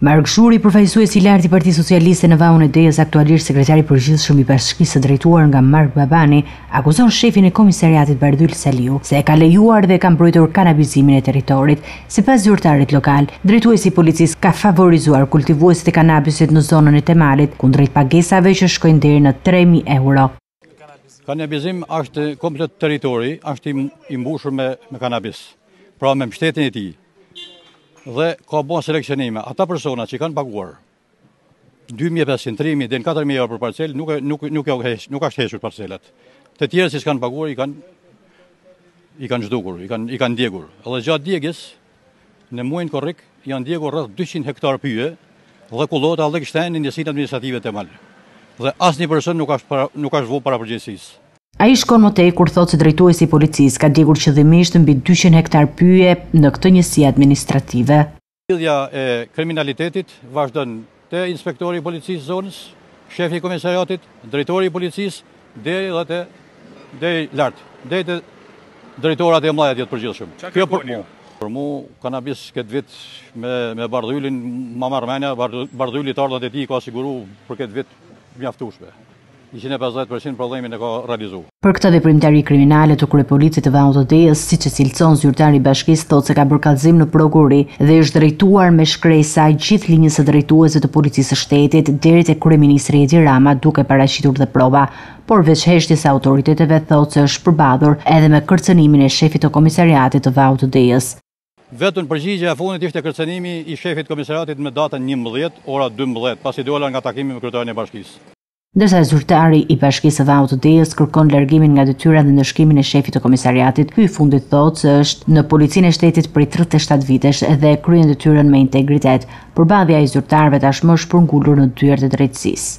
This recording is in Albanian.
Mark Shuri, përfaqësues i lartë i Partisë Socialiste në Vaun e Dejës, aktualisht sekretar i përgjithshëm i bashkisë së drejtuar nga Mark Babani, akuzon shefin e komisariatit Bardhyl Saliu se e ka lejuar dhe e ka mbrojtur kanabizimin e territorit. Sipas zyrtarit lokal, drejtuesi i policisë ka favorizuar kultivuesit e kanabisit në zonën e Temalit, kundrejt pagesave që shkojnë deri në tre mijë euro. Kanabizim asht komplet territori, asht i mbushur me, me kanabis, pra me mbështetjen e tij. Dhe ka bon seleksionime. Ata persona që kanë paguar 2.500, 3.000, deri në 4.000 euro për parcel, nuk, nuk, nuk, nuk, nuk asht hequr parcelat. Të tjerët që s'kanë paguar, i kanë i kanë zhdukur, i kanë i kanë djegur. Edhe gjatë djegies Në muajin korrik janë djegur rreth dyqind hektarë pyje dhe kullota dhe gështenj në njësinë administrative Temal dhe asnjë person nuk asht nuk asht vu para përgjegjësisë. Ai shkon më tej kur thotë se drejtuesi i policisë ka djegur qëllimisht mbi dyqind hektarë pyje në këtë njësi administrative. Zgjidhja e kriminalitetit vazhdon. te inspektori i policisë së zonës, shefi i komisariatit, drejtori i policisë, deri dhe te deri lart, deri te drejtorat e mëdha të përgjithshëm. Kjo për mua. Për mu, kanabis këtë vit me, me Bardhylin, ma merr menja, Bardhyli të ardhat e tij i ka siguru për këtë vit mjaftueshme. njëqind e pesëdhjetë për qind prodhimin e ka realizu. Për këtë veprimtari kriminale të kryepolicit të Vaut të Dejës, siç e cilëson zyrtari i bashkisë thotë se ka bërë kallëzim në prokurori dhe i është drejtuar me shkresa gjithë linjës drejtuese të Policisë së Shtetit deri te kryeministri Edi Rama duke paraqitur dhe prova, por veç heshtjes së autoriteteve thotë se është përballur edhe me kërcënimin e shefit të komisariatit të Vaut të Dejës. Vetëm përgjigja e fundit ishte kërcënimi i shefit të komisariatit me datën njëmbëdhjetë, ora dymbëdhjetë, pasi dola nga takimi me kryetarin e bashkisë. Ndërsa zyrtari i Bashkisë së Vaut të Dejës kërkon largimin nga detyra dhe ndëshkimin e shefit të komisariatit, ky i fundit thotë se është në Policinë e Shtetit prej tridhjetë e shtatë vitesh dhe e kryen detyrën me integritet. Përballja e zyrtarëve tashmë është shpërngulur në dyert e drejtësisë.